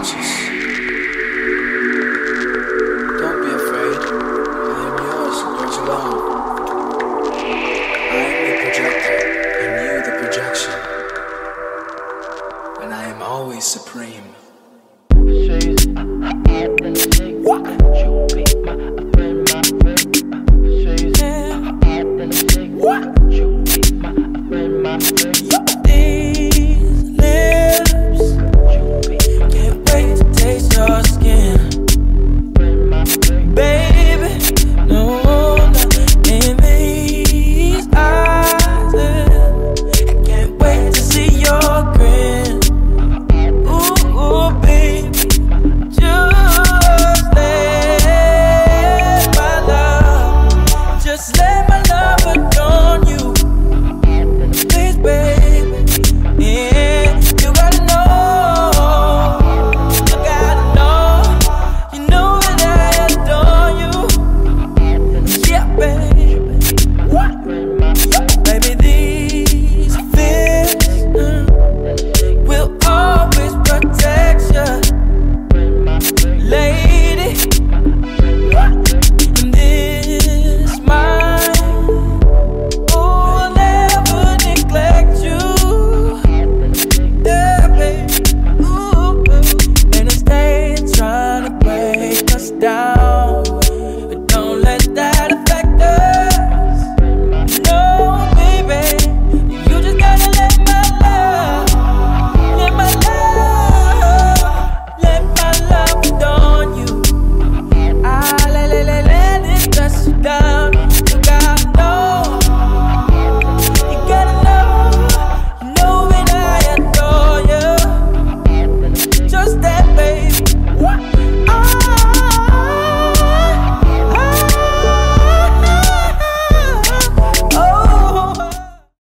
conscious. Don't be afraid. I am yours, yours alone. I am the projector, and you the projection. And I am always supreme. my lover.